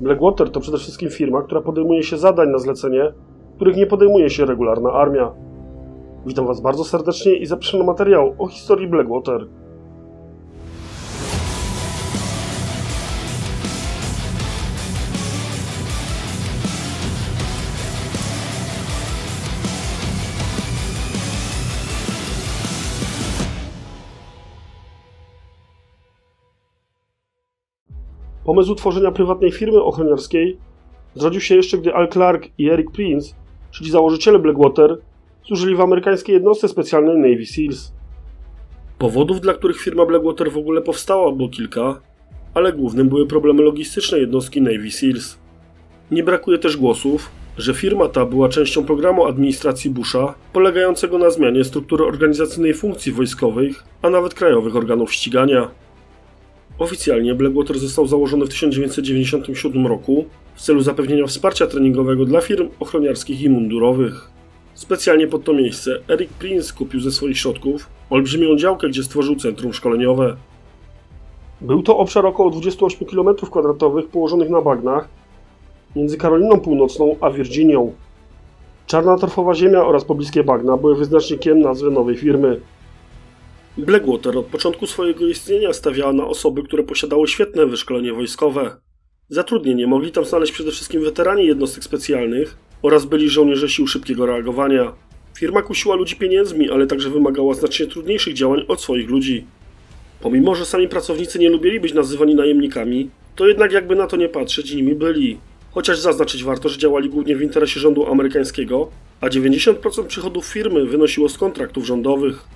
Blackwater to przede wszystkim firma, która podejmuje się zadań na zlecenie, których nie podejmuje się regularna armia. Witam Was bardzo serdecznie i zapraszam na materiał o historii Blackwater. Pomysł utworzenia prywatnej firmy ochroniarskiej zrodził się jeszcze, gdy Al Clark i Eric Prince, czyli założyciele Blackwater, służyli w amerykańskiej jednostce specjalnej Navy SEALs. Powodów, dla których firma Blackwater w ogóle powstała, było kilka, ale głównym były problemy logistyczne jednostki Navy SEALs. Nie brakuje też głosów, że firma ta była częścią programu administracji Busha, polegającego na zmianie struktury organizacyjnej funkcji wojskowych, a nawet krajowych organów ścigania. Oficjalnie Blackwater został założony w 1997 roku w celu zapewnienia wsparcia treningowego dla firm ochroniarskich i mundurowych. Specjalnie pod to miejsce Eric Prince kupił ze swoich środków olbrzymią działkę, gdzie stworzył centrum szkoleniowe. Był to obszar około 28 km2 położonych na bagnach między Karoliną Północną a Virginią. Czarna torfowa ziemia oraz pobliskie bagna były wyznacznikiem nazwy nowej firmy. Blackwater od początku swojego istnienia stawiała na osoby, które posiadały świetne wyszkolenie wojskowe. Zatrudnienie mogli tam znaleźć przede wszystkim weterani jednostek specjalnych oraz byli żołnierze sił szybkiego reagowania. Firma kusiła ludzi pieniędzmi, ale także wymagała znacznie trudniejszych działań od swoich ludzi. Pomimo, że sami pracownicy nie lubili być nazywani najemnikami, to jednak jakby na to nie patrzeć, nimi byli. Chociaż zaznaczyć warto, że działali głównie w interesie rządu amerykańskiego, a 90% przychodów firmy wynosiło z kontraktów rządowych.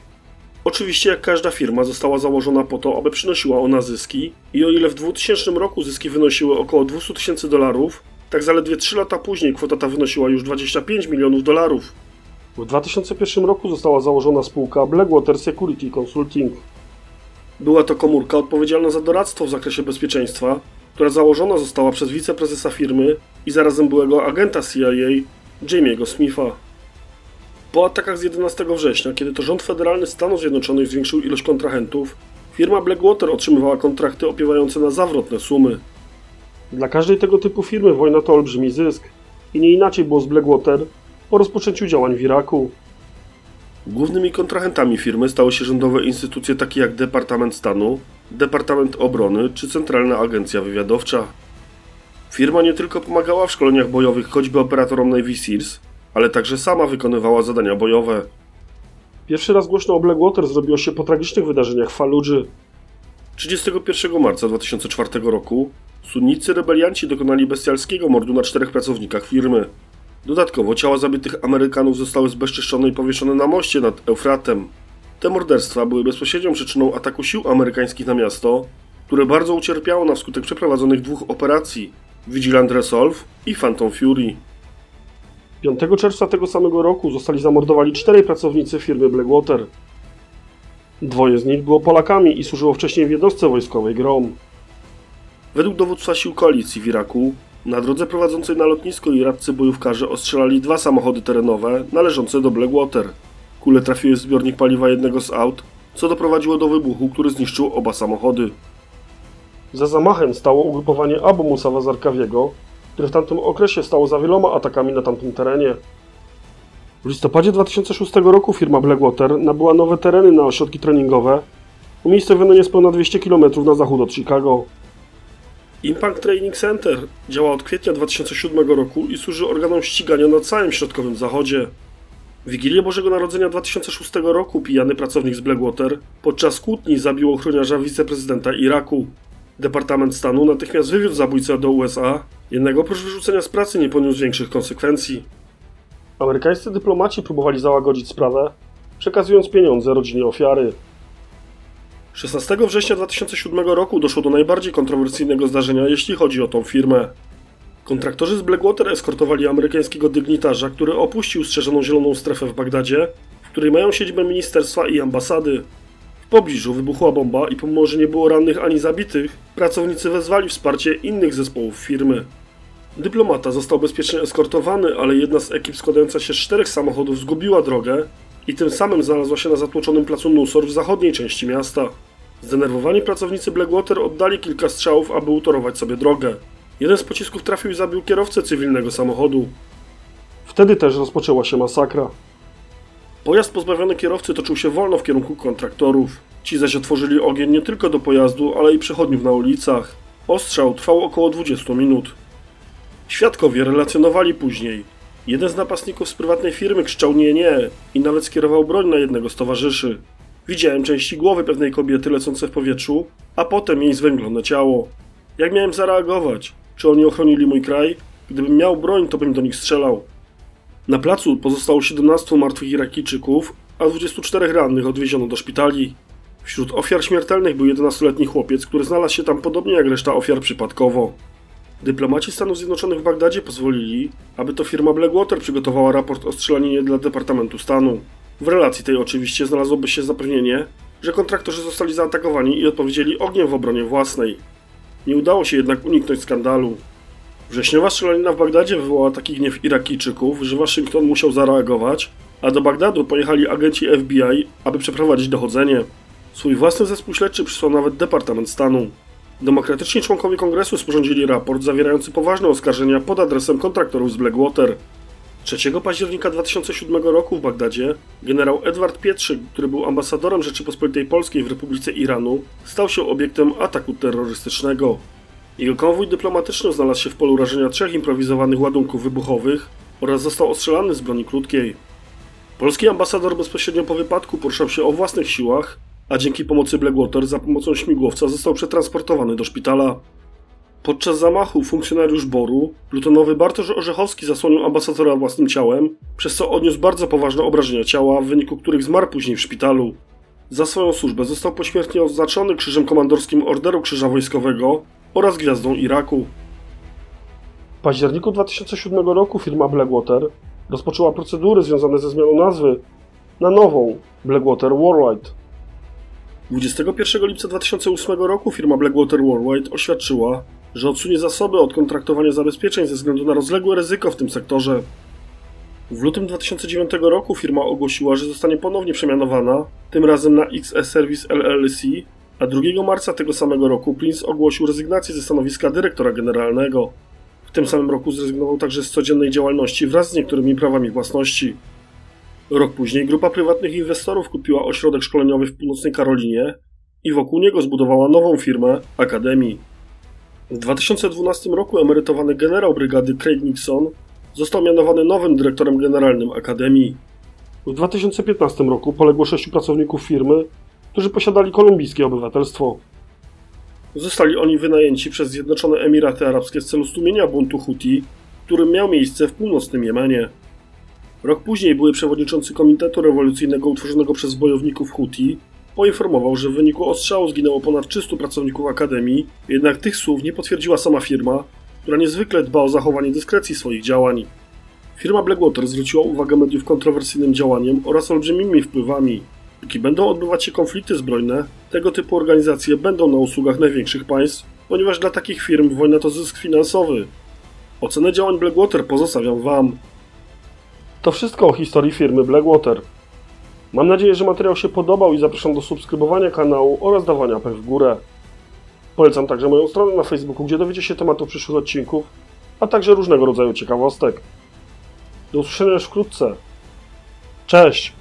Oczywiście, jak każda firma, została założona po to, aby przynosiła ona zyski i o ile w 2000 roku zyski wynosiły około 200 tysięcy dolarów, tak zaledwie 3 lata później kwota ta wynosiła już 25 milionów dolarów. W 2001 roku została założona spółka Blackwater Security Consulting. Była to komórka odpowiedzialna za doradztwo w zakresie bezpieczeństwa, która założona została przez wiceprezesa firmy i zarazem byłego agenta CIA Jamie'ego Smitha. Po atakach z 11 września, kiedy to rząd federalny Stanów Zjednoczonych zwiększył ilość kontrahentów, firma Blackwater otrzymywała kontrakty opiewające na zawrotne sumy. Dla każdej tego typu firmy wojna to olbrzymi zysk i nie inaczej było z Blackwater po rozpoczęciu działań w Iraku. Głównymi kontrahentami firmy stały się rządowe instytucje takie jak Departament Stanu, Departament Obrony czy Centralna Agencja Wywiadowcza. Firma nie tylko pomagała w szkoleniach bojowych choćby operatorom Navy SEALs, ale także sama wykonywała zadania bojowe. Pierwszy raz głośno o Blackwater zrobiło się po tragicznych wydarzeniach w Faludży. 31 marca 2004 roku sunnicy rebelianci dokonali bestialskiego mordu na czterech pracownikach firmy. Dodatkowo ciała zabitych Amerykanów zostały zbezczeszczone i powieszone na moście nad Eufratem. Te morderstwa były bezpośrednią przyczyną ataku sił amerykańskich na miasto, które bardzo ucierpiało na skutek przeprowadzonych dwóch operacji Vigilant Resolve i Phantom Fury. 5 czerwca tego samego roku zostali zamordowani czterej pracownicy firmy Blackwater. Dwoje z nich było Polakami i służyło wcześniej w jednostce wojskowej GROM. Według dowództwa sił koalicji w Iraku, na drodze prowadzącej na lotnisko irakcy bojówkarze ostrzelali dwa samochody terenowe należące do Blackwater. Kule trafiły w zbiornik paliwa jednego z aut, co doprowadziło do wybuchu, który zniszczył oba samochody. Za zamachem stało ugrupowanie Abu Musawa Zarkawiego, które w tamtym okresie stało za wieloma atakami na tamtym terenie. W listopadzie 2006 roku firma Blackwater nabyła nowe tereny na ośrodki treningowe, umiejscowione niespełna 200 km na zachód od Chicago. Impact Training Center działa od kwietnia 2007 roku i służy organom ścigania na całym środkowym zachodzie. W Wigilię Bożego Narodzenia 2006 roku pijany pracownik z Blackwater podczas kłótni zabił ochroniarza wiceprezydenta Iraku. Departament Stanu natychmiast wywiózł zabójcę do USA, jednak oprócz wyrzucenia z pracy nie poniósł większych konsekwencji. Amerykańscy dyplomaci próbowali załagodzić sprawę, przekazując pieniądze rodzinie ofiary. 16 września 2007 roku doszło do najbardziej kontrowersyjnego zdarzenia, jeśli chodzi o tą firmę. Kontraktorzy z Blackwater eskortowali amerykańskiego dygnitarza, który opuścił strzeżoną zieloną strefę w Bagdadzie, w której mają siedzibę ministerstwa i ambasady. Pobliżu wybuchła bomba i pomimo, że nie było rannych ani zabitych, pracownicy wezwali wsparcie innych zespołów firmy. Dyplomata został bezpiecznie eskortowany, ale jedna z ekip składająca się z czterech samochodów zgubiła drogę i tym samym znalazła się na zatłoczonym placu Nusor w zachodniej części miasta. Zdenerwowani pracownicy Blackwater oddali kilka strzałów, aby utorować sobie drogę. Jeden z pocisków trafił i zabił kierowcę cywilnego samochodu. Wtedy też rozpoczęła się masakra. Pojazd pozbawiony kierowcy toczył się wolno w kierunku kontraktorów. Ci zaś otworzyli ogień nie tylko do pojazdu, ale i przechodniów na ulicach. Ostrzał trwał około 20 minut. Świadkowie relacjonowali później. Jeden z napastników z prywatnej firmy krzyczał nie, nie i nawet skierował broń na jednego z towarzyszy. Widziałem części głowy pewnej kobiety lecące w powietrzu, a potem jej zwęglone ciało. Jak miałem zareagować? Czy oni ochronili mój kraj? Gdybym miał broń, to bym do nich strzelał. Na placu pozostało 17 martwych Irakijczyków, a 24 rannych odwieziono do szpitali. Wśród ofiar śmiertelnych był 11-letni chłopiec, który znalazł się tam podobnie jak reszta ofiar przypadkowo. Dyplomaci Stanów Zjednoczonych w Bagdadzie pozwolili, aby to firma Blackwater przygotowała raport o strzelaninie dla Departamentu Stanu. W relacji tej oczywiście znalazłoby się zapewnienie, że kontraktorzy zostali zaatakowani i odpowiedzieli ogniem w obronie własnej. Nie udało się jednak uniknąć skandalu. Wrześniowa strzelanina w Bagdadzie wywołała taki gniew Irakijczyków, że Waszyngton musiał zareagować, a do Bagdadu pojechali agenci FBI, aby przeprowadzić dochodzenie. Swój własny zespół śledczy przysłał nawet Departament Stanu. Demokratyczni członkowie kongresu sporządzili raport zawierający poważne oskarżenia pod adresem kontraktorów z Blackwater. 3 października 2007 roku w Bagdadzie generał Edward Pietrzyk, który był ambasadorem Rzeczypospolitej Polskiej w Republice Iranu, stał się obiektem ataku terrorystycznego. Jego konwój dyplomatyczny znalazł się w polu rażenia trzech improwizowanych ładunków wybuchowych oraz został ostrzelany z broni krótkiej. Polski ambasador bezpośrednio po wypadku poruszał się o własnych siłach, a dzięki pomocy Blackwater za pomocą śmigłowca został przetransportowany do szpitala. Podczas zamachu funkcjonariusz Boru, plutonowy Bartosz Orzechowski zasłonił ambasadora własnym ciałem, przez co odniósł bardzo poważne obrażenia ciała, w wyniku których zmarł później w szpitalu. Za swoją służbę został pośmiertnie oznaczony Krzyżem Komandorskim Orderu Krzyża Wojskowego oraz Gwiazdą Iraku. W październiku 2007 roku firma Blackwater rozpoczęła procedury związane ze zmianą nazwy na nową Blackwater Worldwide. 21 lipca 2008 roku firma Blackwater Worldwide oświadczyła, że odsunie zasoby od kontraktowania zabezpieczeń ze względu na rozległe ryzyko w tym sektorze. W lutym 2009 roku firma ogłosiła, że zostanie ponownie przemianowana, tym razem na XE Service LLC, a 2 marca tego samego roku Prince ogłosił rezygnację ze stanowiska dyrektora generalnego. W tym samym roku zrezygnował także z codziennej działalności wraz z niektórymi prawami własności. Rok później grupa prywatnych inwestorów kupiła ośrodek szkoleniowy w północnej Karolinie i wokół niego zbudowała nową firmę Akademii. W 2012 roku emerytowany generał brygady Craig Nixon został mianowany nowym dyrektorem generalnym Akademii. W 2015 roku poległo sześciu pracowników firmy, którzy posiadali kolumbijskie obywatelstwo. Zostali oni wynajęci przez Zjednoczone Emiraty Arabskie w celu stłumienia buntu Huti, który miał miejsce w północnym Jemenie. Rok później były przewodniczący Komitetu Rewolucyjnego utworzonego przez bojowników Huti poinformował, że w wyniku ostrzału zginęło ponad 300 pracowników Akademii, jednak tych słów nie potwierdziła sama firma, która niezwykle dba o zachowanie dyskrecji swoich działań. Firma Blackwater zwróciła uwagę mediów kontrowersyjnym działaniem oraz olbrzymimi wpływami. Póki będą odbywać się konflikty zbrojne, tego typu organizacje będą na usługach największych państw, ponieważ dla takich firm wojna to zysk finansowy. Ocenę działań Blackwater pozostawiam Wam. To wszystko o historii firmy Blackwater. Mam nadzieję, że materiał się podobał i zapraszam do subskrybowania kanału oraz dawania łapek w górę. Polecam także moją stronę na Facebooku, gdzie dowiecie się tematów przyszłych odcinków, a także różnego rodzaju ciekawostek. Do usłyszenia już wkrótce. Cześć!